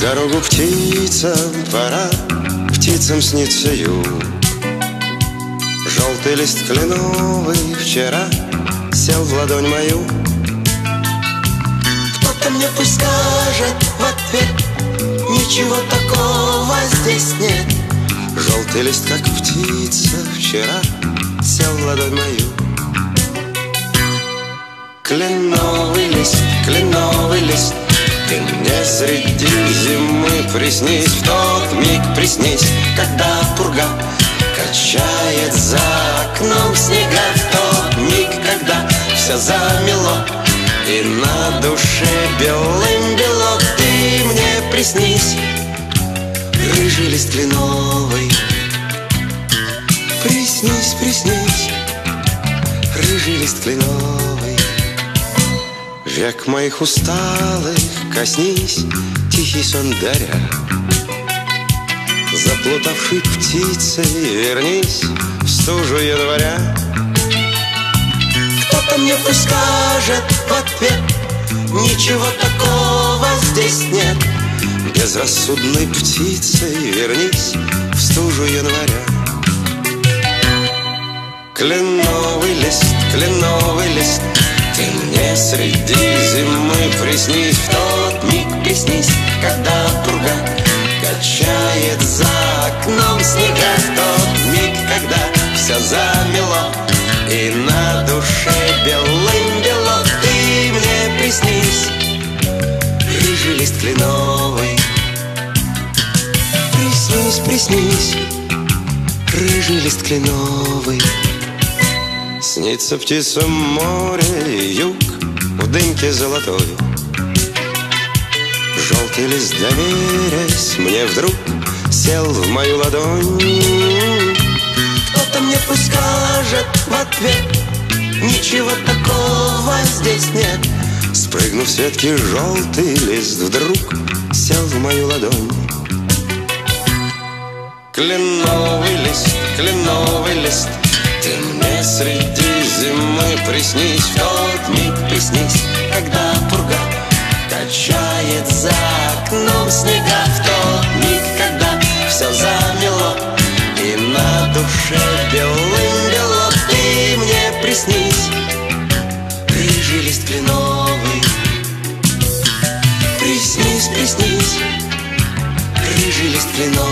дорогу птицам пора, птицам снится юг. Желтый лист кленовый вчера сел в ладонь мою. Кто-то мне пусть скажет в ответ, ничего такого здесь нет. Желтый лист, как птица вчера сел в ладонь мою. Кленовый лист, кленовый лист, ты мне среди зимы приснись В тот миг приснись, когда пурга Качает за окном снега В тот миг, когда все замело И на душе белым бело Ты мне приснись. Рыжий лист кленовый Приснись, приснись Рыжий лист кленовый Век моих усталых коснись, тихий сон даря. Заплутавший птицей вернись в стужу января. Кто-то мне пусть скажет в ответ, ничего такого здесь нет. Безрассудной птицей вернись в стужу января. Кленовый лист, кленовый лист, ты мне среди зимы приснись В тот миг приснись, когда пурга Качает за окном снега. В тот миг, когда все замело И на душе белым бело Ты мне приснись. Рыжий лист кленовый. Приснись, приснись. Рыжий лист кленовый Снится птицам море юг В дымке золотой. Желтый лист, доверясь мне вдруг Сел в мою ладонь. Кто-то мне пусть скажет в ответ Ничего такого здесь нет Спрыгнув с ветки, желтый лист вдруг Сел в мою ладонь. Кленовый лист, кленовый лист ты среди зимы приснись В тот миг приснись, когда пурга Качает за окном снега. В тот миг, когда все замело И на душе белым бело Ты мне приснись. Рыжий лист кленовый Приснись, приснись. Рыжий лист кленовый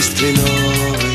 Приснись,